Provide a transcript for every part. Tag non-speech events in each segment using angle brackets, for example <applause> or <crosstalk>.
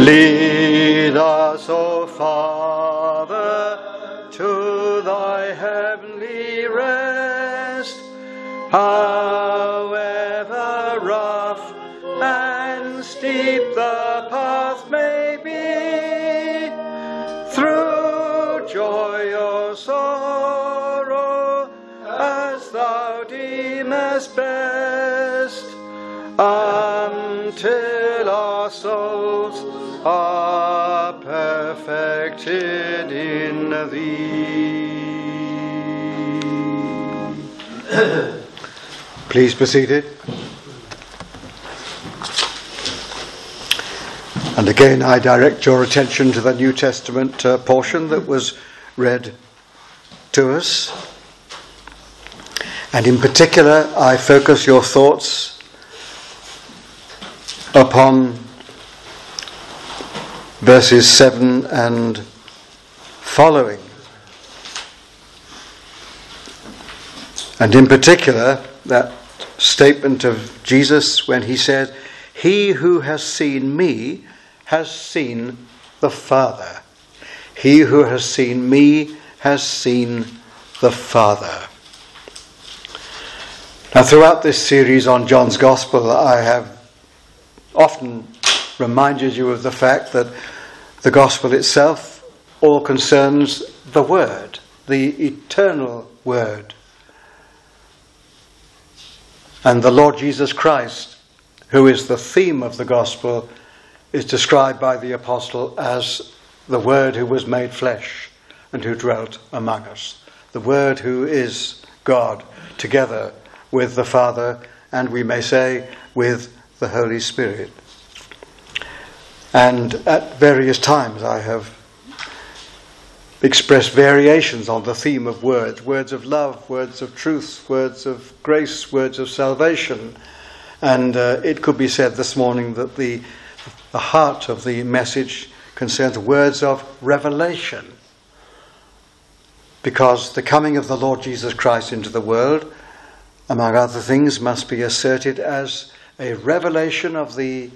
Lead us, O Father, to thy heavenly rest, Please be seated. And again, I direct your attention to the New Testament uh, portion that was read to us. And in particular, I focus your thoughts upon verses 7 and following. And in particular, that statement of Jesus when he said, He who has seen me has seen the Father. He who has seen me has seen the Father. Now, throughout this series on John's Gospel, I have often reminded you of the fact that the Gospel itself all concerns the Word, the eternal Word. And the Lord Jesus Christ, who is the theme of the Gospel, is described by the Apostle as the Word who was made flesh and who dwelt among us. The Word who is God, together with the Father, and we may say with the Holy Spirit. And at various times I have expressed variations on the theme of words words of love, words of truth, words of grace, words of salvation. And uh, it could be said this morning that the, the heart of the message concerns words of revelation. Because the coming of the Lord Jesus Christ into the world, among other things, must be asserted as a revelation of the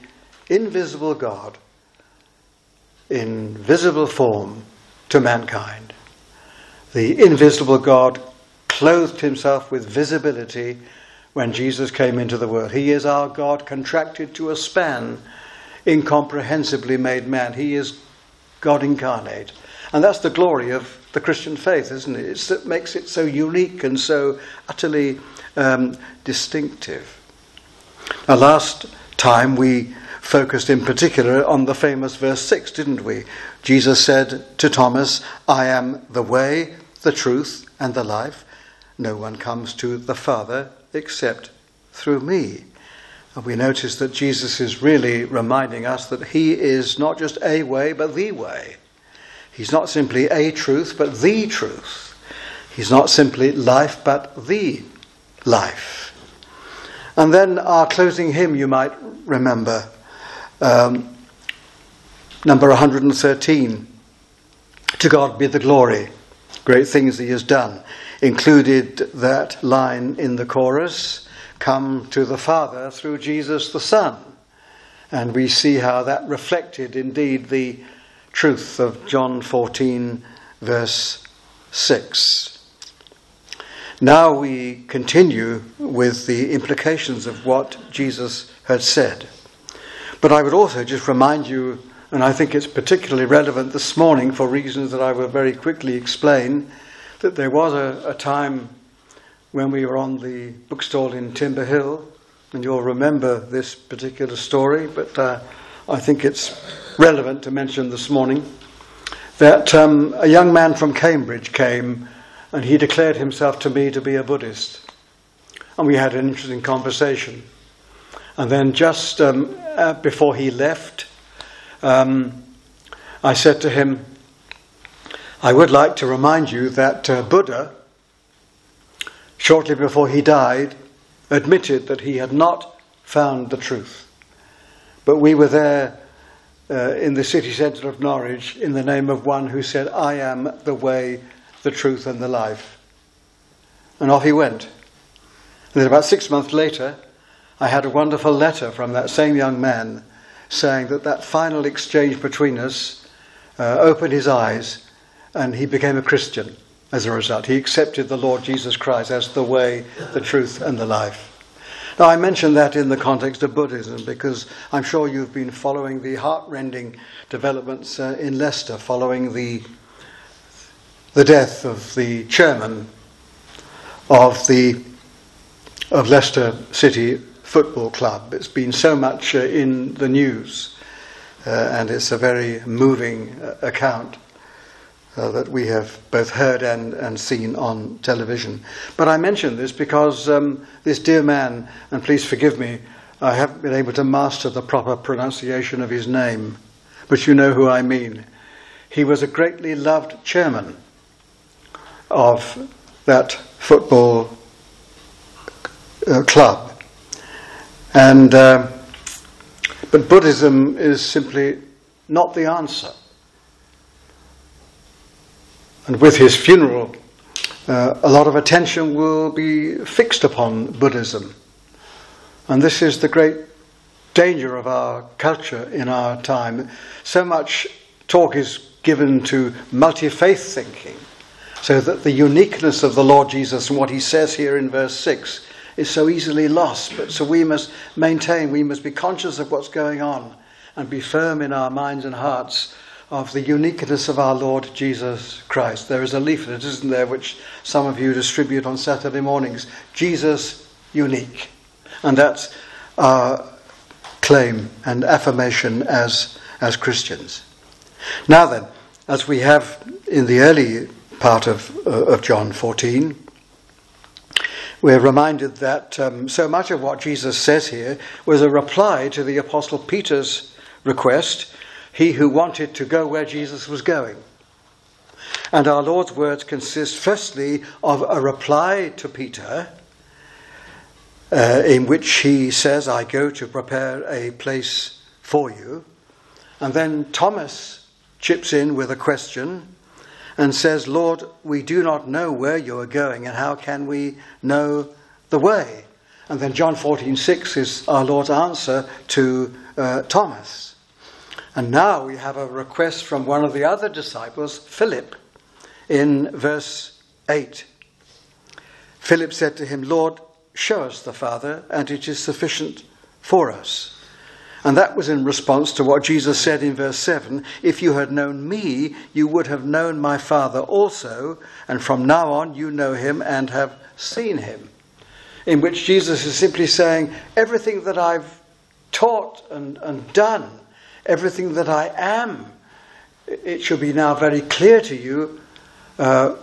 invisible God in visible form to mankind. The invisible God clothed himself with visibility when Jesus came into the world. He is our God contracted to a span, incomprehensibly made man. He is God incarnate. And that's the glory of the Christian faith, isn't it? It's that makes it so unique and so utterly um, distinctive. Now, last time we focused in particular on the famous verse 6, didn't we? Jesus said to Thomas, I am the way, the truth, and the life. No one comes to the Father except through me. And we notice that Jesus is really reminding us that he is not just a way, but the way. He's not simply a truth, but the truth. He's not simply life, but the life. And then our closing hymn, you might remember, um, number 113. To God be the glory, great things He has done. Included that line in the chorus come to the Father through Jesus the Son. And we see how that reflected indeed the truth of John 14, verse 6. Now we continue with the implications of what Jesus had said. But I would also just remind you, and I think it's particularly relevant this morning for reasons that I will very quickly explain, that there was a, a time when we were on the bookstall in Timber Hill, and you'll remember this particular story, but uh, I think it's relevant to mention this morning, that um, a young man from Cambridge came and he declared himself to me to be a Buddhist. And we had an interesting conversation. And then just um, uh, before he left, um, I said to him, I would like to remind you that uh, Buddha, shortly before he died, admitted that he had not found the truth. But we were there uh, in the city centre of Norwich in the name of one who said, I am the way, the truth, and the life. And off he went. And then about six months later, I had a wonderful letter from that same young man saying that that final exchange between us uh, opened his eyes and he became a Christian as a result. He accepted the Lord Jesus Christ as the way, the truth, and the life. Now, I mention that in the context of Buddhism because I'm sure you've been following the heartrending developments uh, in Leicester following the, the death of the chairman of the of Leicester City Football Club. It's been so much uh, in the news, uh, and it's a very moving uh, account uh, that we have both heard and, and seen on television. But I mention this because um, this dear man, and please forgive me, I haven't been able to master the proper pronunciation of his name, but you know who I mean. He was a greatly loved chairman of that football uh, club. And, uh, but Buddhism is simply not the answer. And with his funeral, uh, a lot of attention will be fixed upon Buddhism. And this is the great danger of our culture in our time. So much talk is given to multi faith thinking, so that the uniqueness of the Lord Jesus and what he says here in verse 6 is so easily lost. But so we must maintain, we must be conscious of what's going on and be firm in our minds and hearts of the uniqueness of our Lord Jesus Christ. There is a leaflet, isn't there, which some of you distribute on Saturday mornings. Jesus unique. And that's our claim and affirmation as, as Christians. Now then, as we have in the early part of, uh, of John 14, we're reminded that um, so much of what Jesus says here was a reply to the Apostle Peter's request he who wanted to go where Jesus was going. And our Lord's words consist firstly of a reply to Peter, uh, in which he says, I go to prepare a place for you. And then Thomas chips in with a question and says, Lord, we do not know where you are going, and how can we know the way? And then John 14, 6 is our Lord's answer to uh, Thomas. And now we have a request from one of the other disciples, Philip, in verse 8. Philip said to him, Lord, show us the Father, and it is sufficient for us. And that was in response to what Jesus said in verse 7 If you had known me, you would have known my Father also, and from now on you know him and have seen him. In which Jesus is simply saying, Everything that I've taught and, and done everything that I am, it should be now very clear to you uh,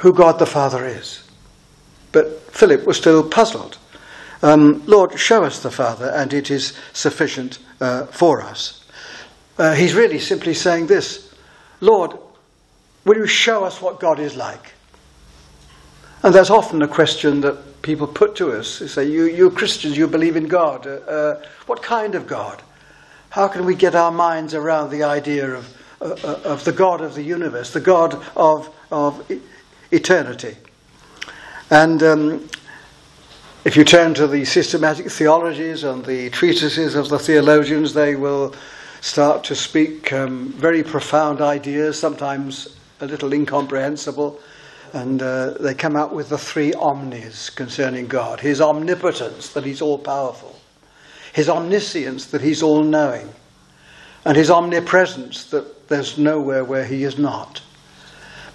who God the Father is. But Philip was still puzzled. Um, Lord, show us the Father, and it is sufficient uh, for us. Uh, he's really simply saying this Lord, will you show us what God is like? And that's often a question that people put to us. They say, You, you Christians, you believe in God. Uh, uh, what kind of God? How can we get our minds around the idea of, uh, uh, of the God of the universe, the God of, of eternity? And um, if you turn to the systematic theologies and the treatises of the theologians, they will start to speak um, very profound ideas, sometimes a little incomprehensible. And uh, they come out with the three omnis concerning God His omnipotence, that He's all powerful, his omniscience that he's all knowing, and his omnipresence that there's nowhere where he is not.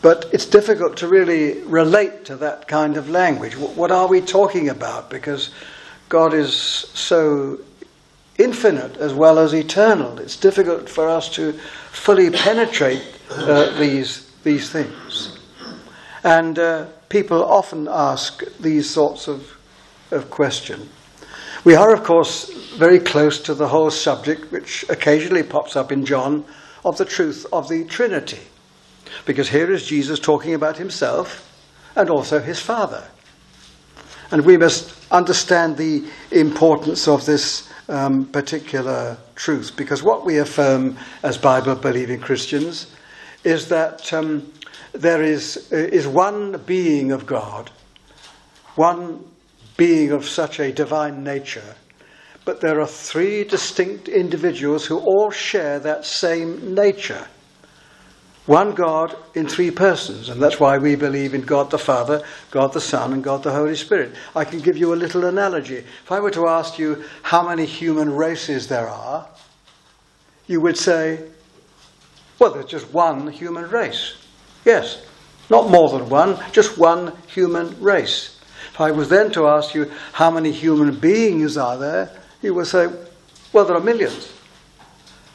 But it's difficult to really relate to that kind of language. What are we talking about? Because God is so infinite as well as eternal. It's difficult for us to fully penetrate uh, these, these things. And uh, people often ask these sorts of, of questions. We are, of course, very close to the whole subject, which occasionally pops up in John, of the truth of the Trinity. Because here is Jesus talking about himself and also his Father. And we must understand the importance of this um, particular truth, because what we affirm as Bible believing Christians is that um, there is, is one being of God, one being of such a divine nature, but there are three distinct individuals who all share that same nature. One God in three persons, and that's why we believe in God the Father, God the Son, and God the Holy Spirit. I can give you a little analogy. If I were to ask you how many human races there are, you would say, well, there's just one human race. Yes, not more than one, just one human race. If I was then to ask you how many human beings are there, you would say, well, there are millions.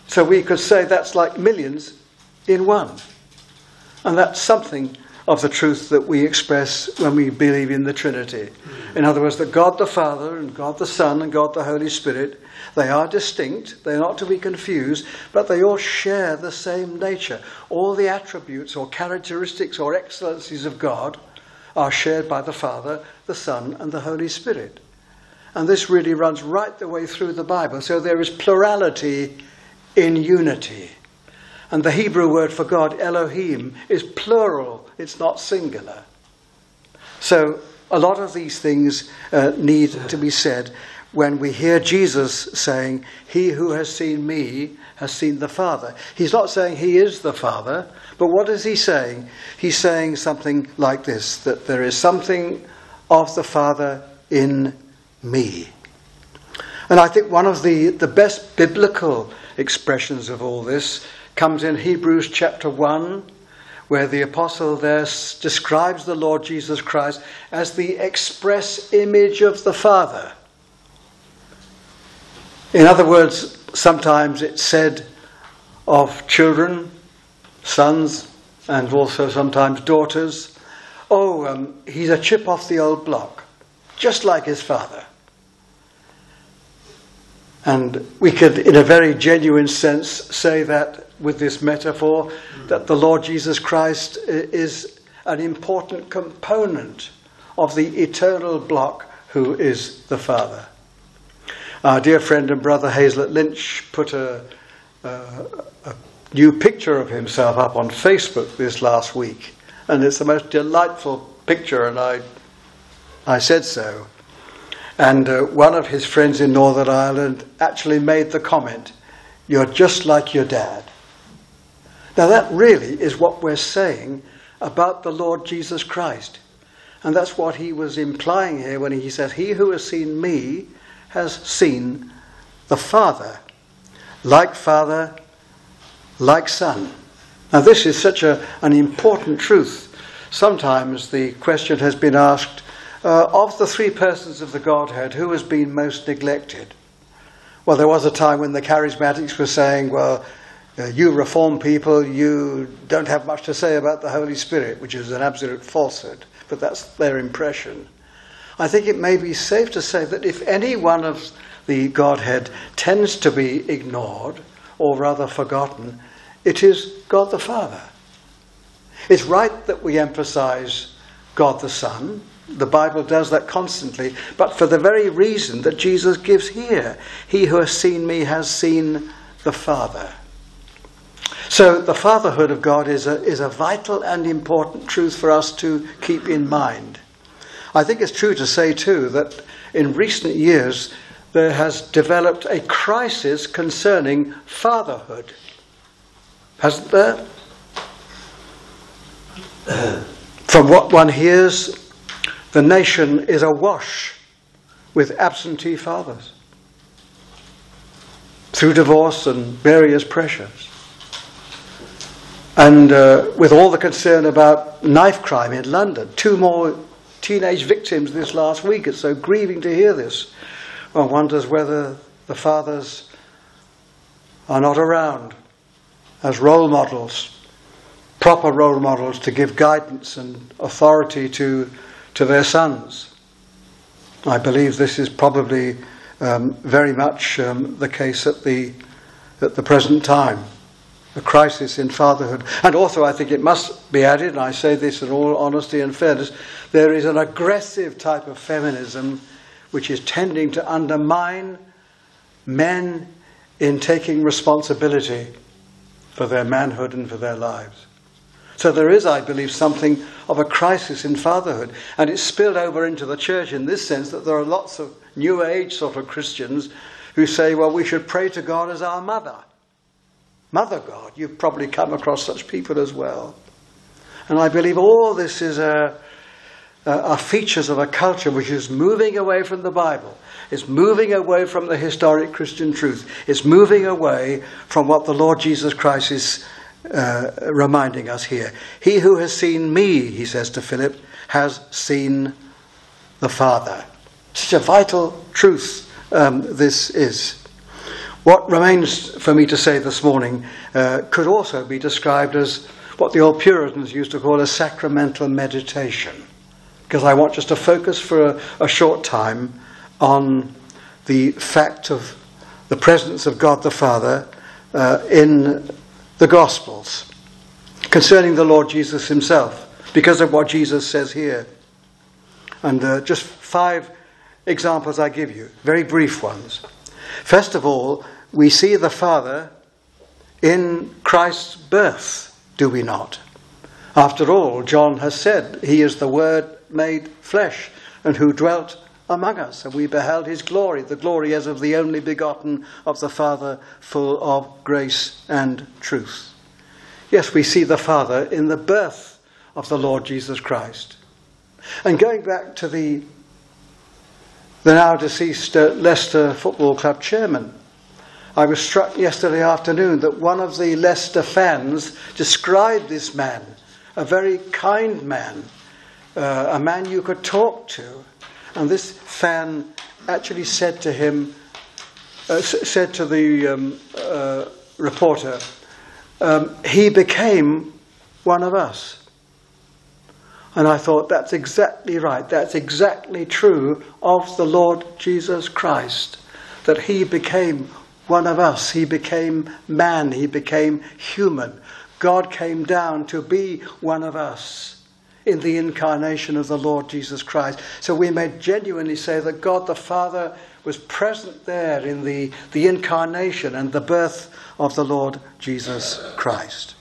So we could say that's like millions in one. And that's something of the truth that we express when we believe in the Trinity. In other words, that God the Father and God the Son and God the Holy Spirit, they are distinct, they're not to be confused, but they all share the same nature. All the attributes or characteristics or excellencies of God are shared by the Father, the Son, and the Holy Spirit. And this really runs right the way through the Bible. So there is plurality in unity. And the Hebrew word for God, Elohim, is plural, it's not singular. So a lot of these things uh, need to be said when we hear Jesus saying, He who has seen me has seen the Father. He's not saying he is the Father, but what is he saying? He's saying something like this that there is something of the Father in me. And I think one of the, the best biblical expressions of all this comes in Hebrews chapter 1, where the apostle there describes the Lord Jesus Christ as the express image of the Father. In other words, sometimes it's said of children, sons, and also sometimes daughters, oh, um, he's a chip off the old block, just like his father. And we could, in a very genuine sense, say that with this metaphor, that the Lord Jesus Christ is an important component of the eternal block who is the Father. Our dear friend and brother Hazlett Lynch put a, a, new picture of himself up on Facebook this last week, and it's the most delightful picture, and I, I said so. And uh, one of his friends in Northern Ireland actually made the comment, You're just like your dad. Now, that really is what we're saying about the Lord Jesus Christ. And that's what he was implying here when he says, He who has seen me has seen the Father. Like Father, like Son. Now, this is such a, an important truth. Sometimes the question has been asked uh, of the three persons of the Godhead, who has been most neglected? Well, there was a time when the charismatics were saying, well, uh, you reform people, you don't have much to say about the Holy Spirit, which is an absolute falsehood, but that's their impression. I think it may be safe to say that if any one of the Godhead tends to be ignored, or rather forgotten, it is God the Father. It's right that we emphasize God the Son, the Bible does that constantly, but for the very reason that Jesus gives here. He who has seen me has seen the Father. So the fatherhood of God is a, is a vital and important truth for us to keep in mind. I think it's true to say, too, that in recent years there has developed a crisis concerning fatherhood. Hasn't there? <clears throat> From what one hears the nation is awash with absentee fathers through divorce and various pressures. And uh, with all the concern about knife crime in London, two more teenage victims this last week. It's so grieving to hear this. One wonders whether the fathers are not around as role models, proper role models to give guidance and authority to to their sons. I believe this is probably um, very much um, the case at the, at the present time. A crisis in fatherhood. And also, I think it must be added, and I say this in all honesty and fairness, there is an aggressive type of feminism which is tending to undermine men in taking responsibility for their manhood and for their lives. So there is, I believe, something of a crisis in fatherhood. And it's spilled over into the church in this sense that there are lots of New Age sort of Christians who say, well, we should pray to God as our mother. Mother God. You've probably come across such people as well. And I believe all this is a, a, features of a culture which is moving away from the Bible. It's moving away from the historic Christian truth. It's moving away from what the Lord Jesus Christ is uh, reminding us here. He who has seen me, he says to Philip, has seen the Father. Such a vital truth um, this is. What remains for me to say this morning uh, could also be described as what the old Puritans used to call a sacramental meditation. Because I want just to focus for a, a short time on the fact of the presence of God the Father uh, in the Gospels concerning the Lord Jesus himself, because of what Jesus says here. And uh, just five examples I give you, very brief ones. First of all, we see the Father in Christ's birth, do we not? After all, John has said, He is the Word made flesh, and who dwelt among us, and we beheld his glory, the glory as of the only begotten of the Father, full of grace and truth. Yes, we see the Father in the birth of the Lord Jesus Christ. And going back to the, the now deceased uh, Leicester Football Club chairman, I was struck yesterday afternoon that one of the Leicester fans described this man, a very kind man, uh, a man you could talk to. And this fan actually said to him, uh, said to the um, uh, reporter, um, he became one of us. And I thought, that's exactly right. That's exactly true of the Lord Jesus Christ. That he became one of us. He became man. He became human. God came down to be one of us in the incarnation of the Lord Jesus Christ. So we may genuinely say that God the Father was present there in the, the incarnation and the birth of the Lord Jesus Christ.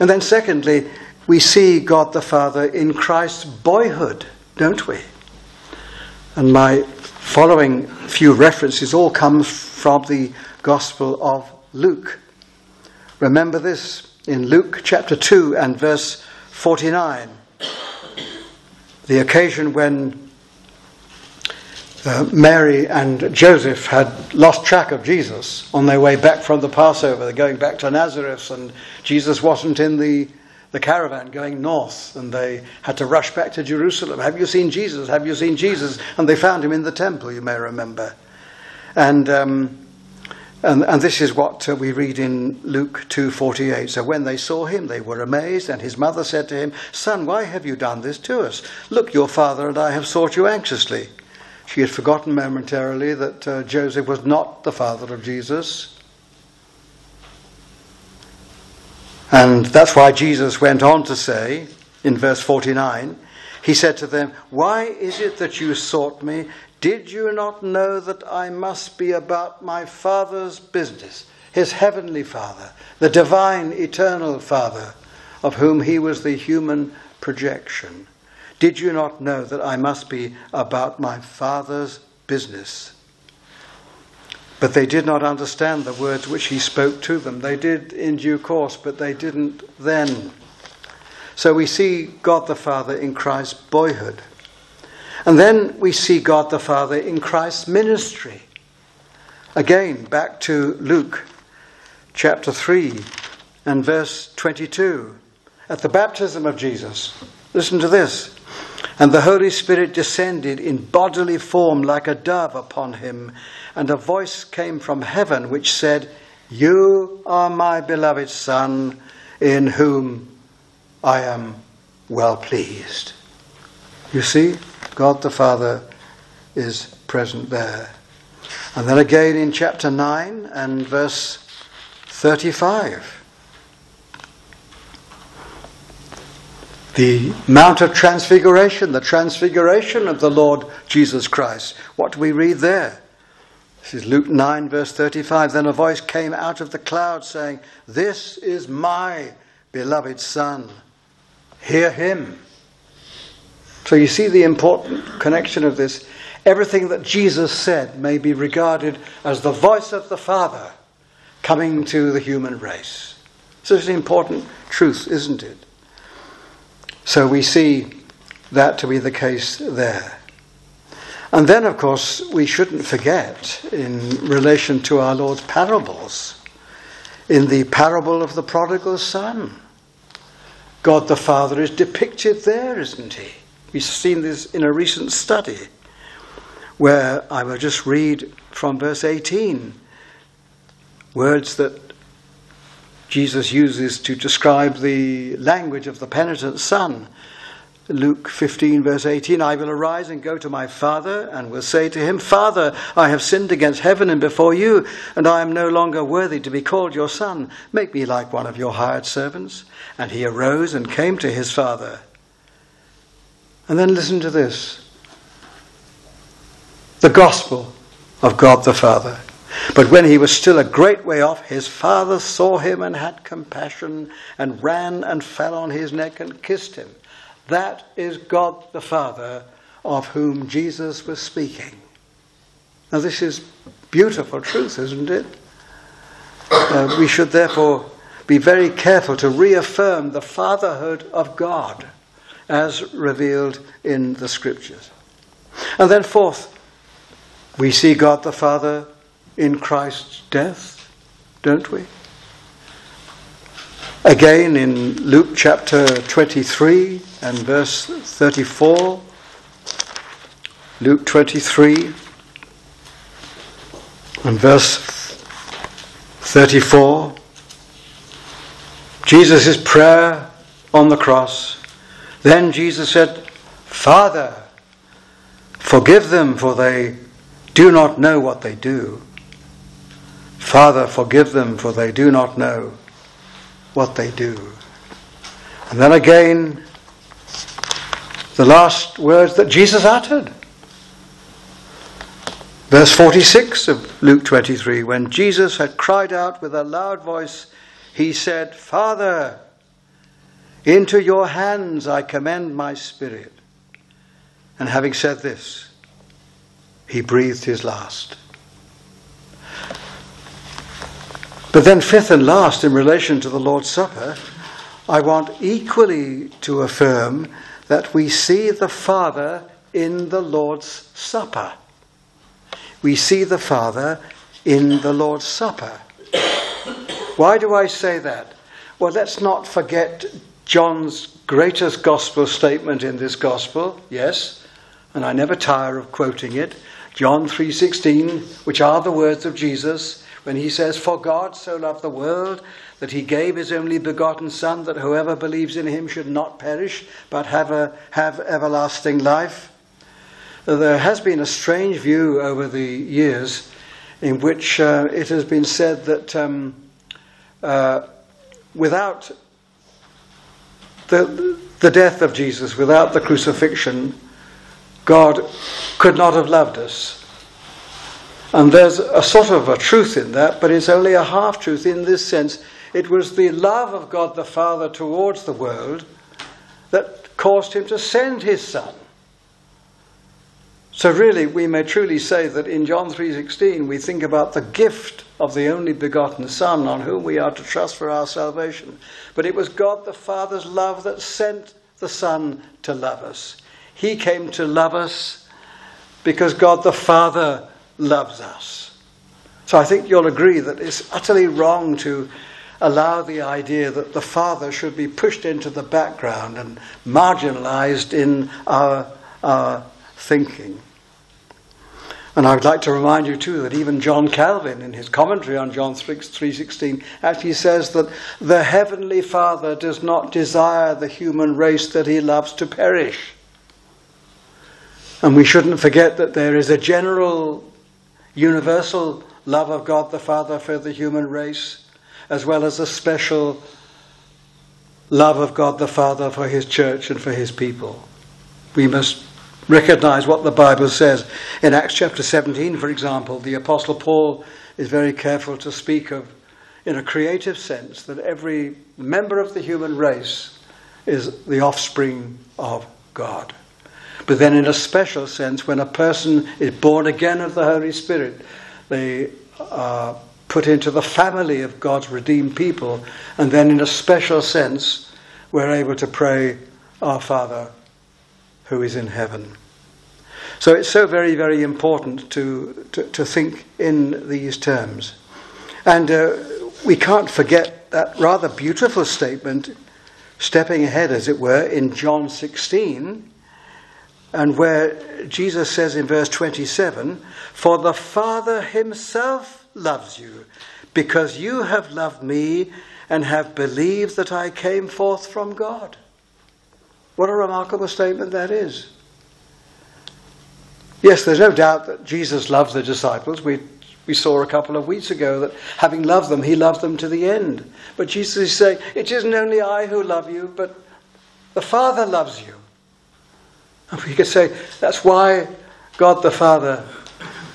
And then, secondly, we see God the Father in Christ's boyhood, don't we? And my following few references all come from the Gospel of Luke. Remember this in Luke chapter 2 and verse 49. The occasion when uh, Mary and Joseph had lost track of Jesus on their way back from the Passover. They're going back to Nazareth, and Jesus wasn't in the the caravan going north, and they had to rush back to Jerusalem. Have you seen Jesus? Have you seen Jesus? And they found him in the temple, you may remember. And, um, and, and this is what uh, we read in Luke 2.48. So when they saw him, they were amazed, and his mother said to him, Son, why have you done this to us? Look, your father and I have sought you anxiously. She had forgotten momentarily that uh, Joseph was not the father of Jesus. And that's why Jesus went on to say in verse 49, he said to them, Why is it that you sought me? Did you not know that I must be about my Father's business, his heavenly Father, the divine, eternal Father, of whom he was the human projection? Did you not know that I must be about my Father's business? But they did not understand the words which he spoke to them. They did in due course, but they didn't then. So we see God the Father in Christ's boyhood. And then we see God the Father in Christ's ministry. Again, back to Luke chapter 3 and verse 22. At the baptism of Jesus, listen to this. And the Holy Spirit descended in bodily form like a dove upon him, and a voice came from heaven which said, You are my beloved Son, in whom I am well pleased. You see, God the Father is present there. And then again in chapter 9 and verse 35. the Mount of Transfiguration, the transfiguration of the Lord Jesus Christ. What do we read there? This is Luke 9, verse 35. Then a voice came out of the cloud saying, This is my beloved Son. Hear him. So you see the important connection of this. everything that Jesus said may be regarded as the voice of the Father coming to the human race. So it's an important truth, isn't it? So we see that to be the case there. And then, of course, we shouldn't forget, in relation to our Lord's parables, in the parable of the prodigal son, God the Father is depicted there, isn't he? We've seen this in a recent study where I will just read from verse 18 words that Jesus uses to describe the language of the penitent son. Luke 15, verse 18 I will arise and go to my father, and will say to him, Father, I have sinned against heaven and before you, and I am no longer worthy to be called your son. Make me like one of your hired servants. And he arose and came to his father. And then listen to this the gospel of God the Father. But when he was still a great way off, his father saw him and had compassion, and ran and fell on his neck and kissed him. That is God the Father of whom Jesus was speaking. Now, this is beautiful truth, isn't it? Uh, we should therefore be very careful to reaffirm the fatherhood of God as revealed in the Scriptures. And then, fourth, we see God the Father in Christ's death, don't we? Again in Luke chapter 23 and verse 34. Luke 23 and verse 34. Jesus' prayer on the cross. Then Jesus said, Father, forgive them, for they do not know what they do. Father, forgive them, for they do not know what they do. And then again, the last words that Jesus uttered. Verse 46 of Luke 23 When Jesus had cried out with a loud voice, he said, Father, into your hands I commend my spirit. And having said this, he breathed his last. But then, fifth and last, in relation to the Lord's Supper, I want equally to affirm that we see the Father in the Lord's Supper. We see the Father in the Lord's Supper. Why do I say that? Well, let's not forget John's greatest gospel statement in this gospel, yes, and I never tire of quoting it. John 3:16, which are the words of Jesus, when he says, For God so loved the world that he gave his only begotten Son, that whoever believes in him should not perish, but have, a, have everlasting life. There has been a strange view over the years in which uh, it has been said that um, uh, without the, the death of Jesus, without the crucifixion, God could not have loved us. And there's a sort of a truth in that, but it's only a half truth in this sense. It was the love of God the Father towards the world that caused him to send his Son. So really we may truly say that in John 3:16 we think about the gift of the only begotten son on whom we are to trust for our salvation. But it was God the Father's love that sent the son to love us. He came to love us because God the Father loves us. So I think you'll agree that it's utterly wrong to allow the idea that the Father should be pushed into the background and marginalized in our, our thinking. And I would like to remind you too that even John Calvin, in his commentary on John 3:16, actually says that the heavenly Father does not desire the human race that he loves to perish. And we shouldn't forget that there is a general universal love of God the Father for the human race, as well as a special love of God the Father for his church and for his people. We must recognize what the Bible says. In Acts chapter 17, for example, the Apostle Paul is very careful to speak of, in a creative sense, that every member of the human race is the offspring of God. But then, in a special sense, when a person is born again of the Holy Spirit, they are put into the family of God's redeemed people, and then, in a special sense, we're able to pray, Our Father who is in heaven. So it's so very, very important to, to, to think in these terms. And uh, we can't forget that rather beautiful statement, stepping ahead, as it were, in John 16, and where Jesus says in verse 27 For the Father himself loves you, because you have loved me and have believed that I came forth from God. What a remarkable statement that is. Yes, there's no doubt that Jesus loves the disciples. We, we saw a couple of weeks ago that having loved them, he loved them to the end. But Jesus is saying, It isn't only I who love you, but the Father loves you. <laughs> We could say, That's why God the Father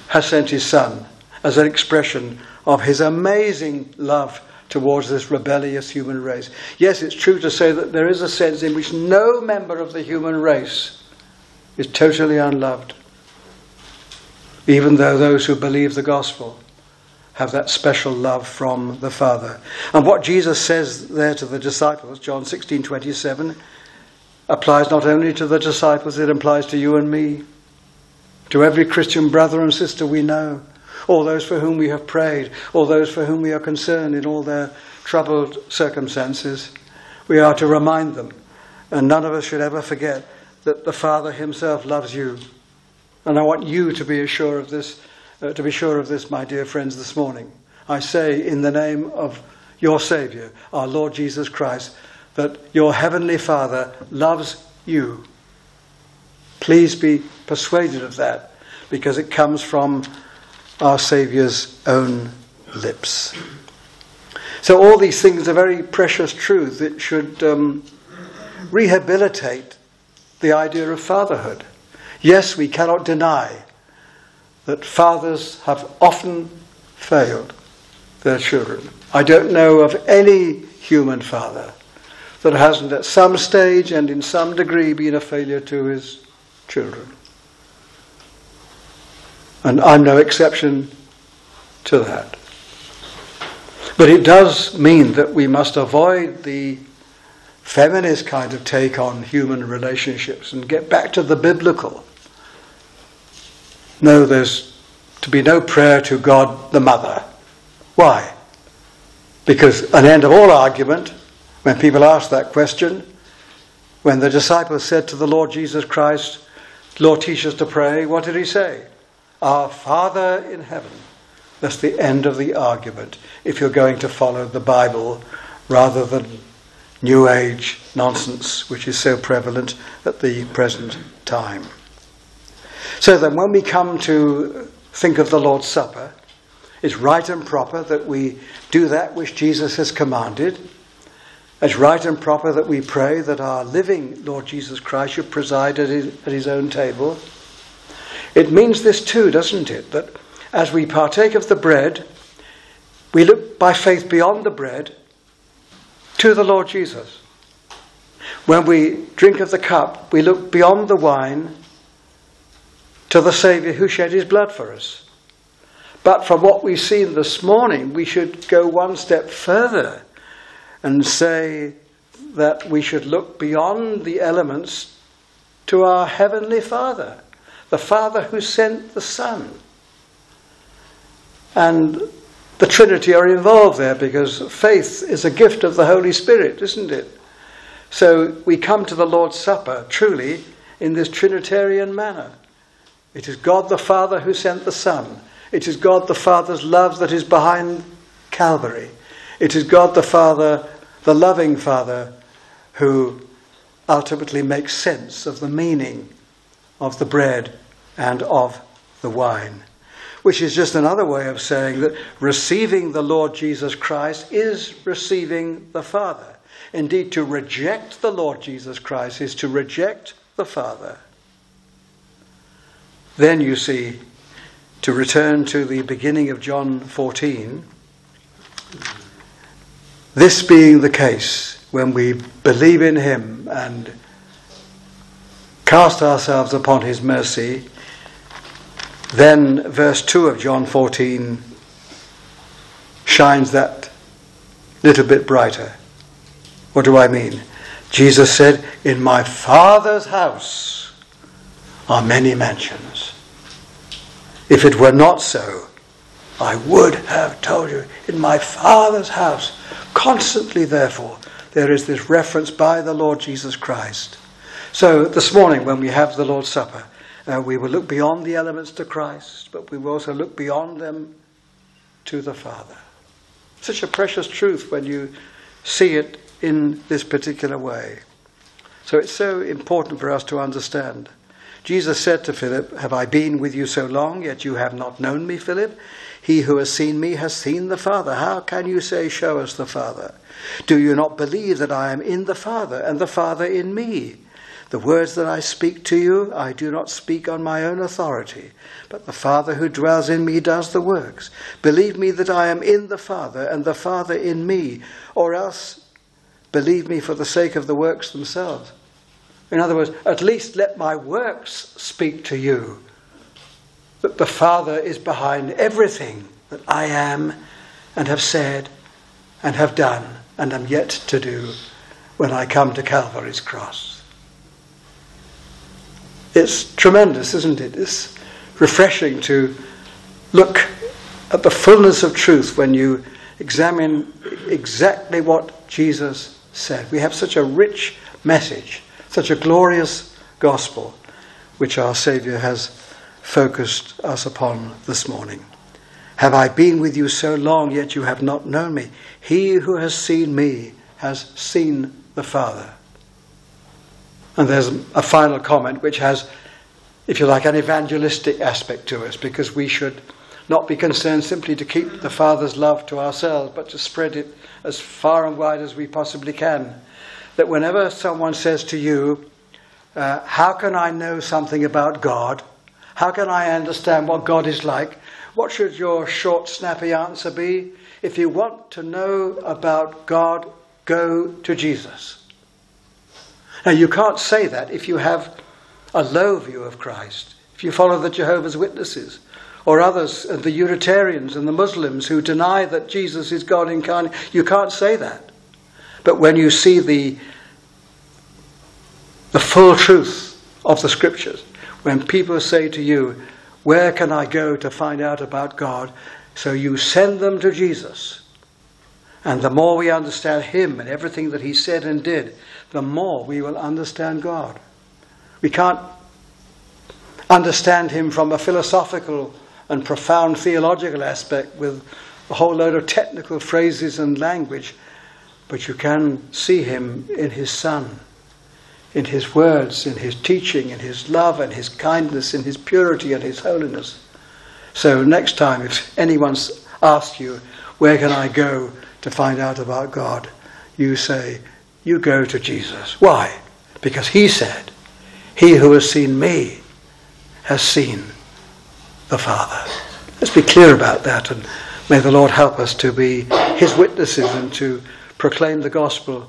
has sent his Son as an expression of his amazing love towards this rebellious human race. Yes, it's true to say that there is a sense in which no member of the human race is totally unloved, even though those who believe the gospel have that special love from the Father. And what Jesus says there to the disciples, John 16 27, applies not only to the disciples, it applies to you and me, to every Christian brother and sister we know all those for whom we have prayed, all those for whom we are concerned in all their troubled circumstances. We are to remind them, and none of us should ever forget that the Father Himself loves you. And I want you to be sure of this, uh, to be sure of this, my dear friends, this morning. I say in the name of your Saviour, our Lord Jesus Christ, that your Heavenly Father loves you. Please be persuaded of that because it comes from our Saviour's own lips. So, all these things are very precious truths that should um, rehabilitate the idea of fatherhood. Yes, we cannot deny that fathers have often failed their children. I don't know of any human father that hasn't at some stage and in some degree been a failure to his children. And I'm no exception to that. But it does mean that we must avoid the feminist kind of take on human relationships and get back to the biblical. No, there's to be no prayer to God the Mother. Why? Because an end of all argument, when people ask that question, when the disciples said to the Lord Jesus Christ, Lord, teach us to pray, what did he say? Our Father in heaven. That's the end of the argument if you're going to follow the Bible rather than New Age nonsense, which is so prevalent at the present time. So then, when we come to think of the Lord's Supper, it's right and proper that we do that which Jesus has commanded. It's right and proper that we pray that our living Lord Jesus Christ should preside at his, at his own table it means this too, doesn't it? That as we partake of the bread, we look by faith beyond the bread to the Lord Jesus. When we drink of the cup, we look beyond the wine to the Saviour who shed his blood for us. But from what we've seen this morning, we should go one step further and say that we should look beyond the elements to our Heavenly Father the Father who sent the Son. And the Trinity are involved there because faith is a gift of the Holy Spirit, isn't it? So we come to the Lord's Supper truly in this Trinitarian manner. It is God the Father who sent the Son. It is God the Father's love that is behind Calvary. It is God the Father, the loving Father, who ultimately makes sense of the meaning of the bread and of the wine. Which is just another way of saying that receiving the Lord Jesus Christ is receiving the Father. Indeed, to reject the Lord Jesus Christ is to reject the Father. Then you see, to return to the beginning of John 14, this being the case, when we believe in Him and cast ourselves upon his mercy, then verse 2 of John 14 shines that little bit brighter. What do I mean? Jesus said, In my Father's house are many mansions. If it were not so, I would have told you, In my Father's house. Constantly, therefore, there is this reference by the Lord Jesus Christ. So this morning, when we have the Lord's Supper, uh, we will look beyond the elements to Christ, but we will also look beyond them to the Father. Such a precious truth when you see it in this particular way. So it's so important for us to understand. Jesus said to Philip, Have I been with you so long, yet you have not known me, Philip? He who has seen me has seen the Father. How can you say, Show us the Father? Do you not believe that I am in the Father, and the Father in me? The words that I speak to you, I do not speak on my own authority, but the Father who dwells in me does the works. Believe me that I am in the Father, and the Father in me, or else believe me for the sake of the works themselves. In other words, at least let my works speak to you that the Father is behind everything that I am and have said and have done and am yet to do when I come to Calvary's cross. It's tremendous, isn't it? It's refreshing to look at the fullness of truth when you examine exactly what Jesus said. We have such a rich message, such a glorious gospel, which our Saviour has focused us upon this morning. Have I been with you so long, yet you have not known me? He who has seen me has seen the Father. And there's a final comment which has, if you like, an evangelistic aspect to us, because we should not be concerned simply to keep the Father's love to ourselves, but to spread it as far and wide as we possibly can. That whenever someone says to you, uh, How can I know something about God? How can I understand what God is like? What should your short, snappy answer be? If you want to know about God, go to Jesus. Now, you can't say that if you have a low view of Christ, if you follow the Jehovah's Witnesses, or others, uh, the Unitarians and the Muslims who deny that Jesus is God incarnate. You can't say that. But when you see the, the full truth of the scriptures, when people say to you, Where can I go to find out about God? So you send them to Jesus. And the more we understand Him and everything that He said and did, the more we will understand God. We can't understand Him from a philosophical and profound theological aspect with a whole load of technical phrases and language, but you can see him in his Son, in his words, in his teaching, in his love and his kindness, in his purity and his holiness. So, next time, if anyone asks you, Where can I go to find out about God? you say, You go to Jesus. Why? Because he said, He who has seen me has seen the Father. Let's be clear about that, and may the Lord help us to be His witnesses and to proclaim the gospel.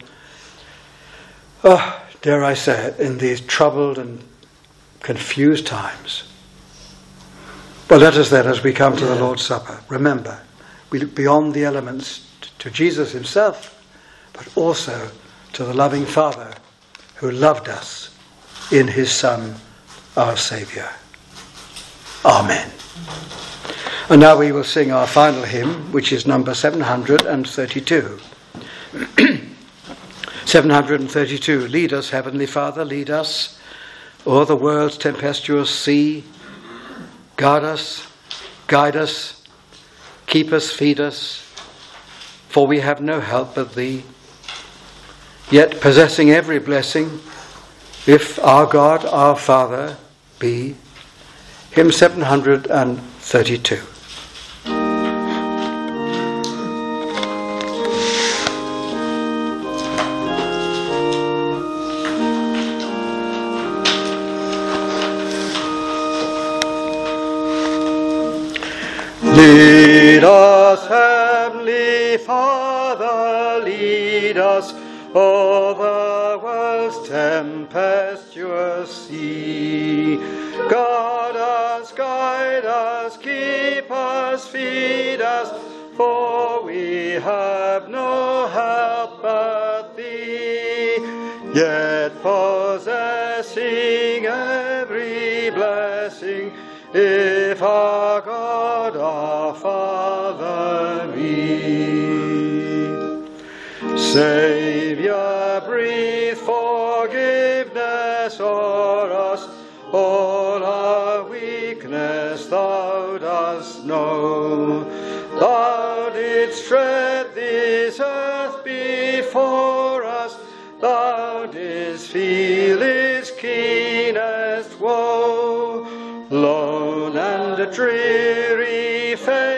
Oh, dare I say it, in these troubled and confused times. But let us then, as we come to the Lord's Supper, remember we look beyond the elements to Jesus Himself, but also to the loving Father who loved us in His Son, our Saviour. Amen. And now we will sing our final hymn, which is number 732. <clears throat> 732. Lead us, Heavenly Father, lead us o'er the world's tempestuous sea. Guard us, guide us, keep us, feed us, for we have no help but Thee. Yet possessing every blessing, if our God, our Father, be hymn 732. Lead us o'er the world's tempestuous sea. Guard us, guide us, keep us, feed us, for we have no help but thee. Yet possessing every blessing, if our God, our Father be. Saviour, breathe forgiveness o'er us, all our weakness thou dost know. Thou didst tread this earth before us, thou didst feel its keenest woe. Lone and dreary, faint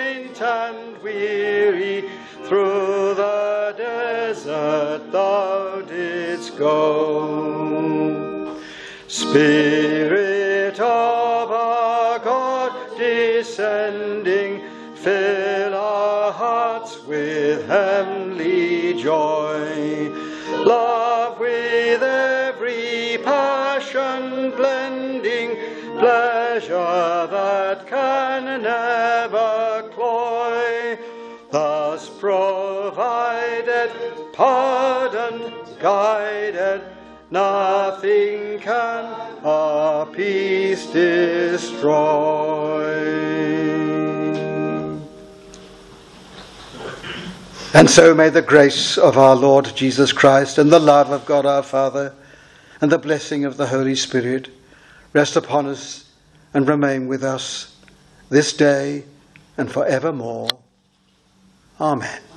thou didst go. Spirit of our God descending, fill our hearts with heavenly joy. Love with every passion blending, pleasure that can guided, nothing can our peace destroy. And so may the grace of our Lord Jesus Christ and the love of God our Father and the blessing of the Holy Spirit rest upon us and remain with us this day and forevermore. Amen.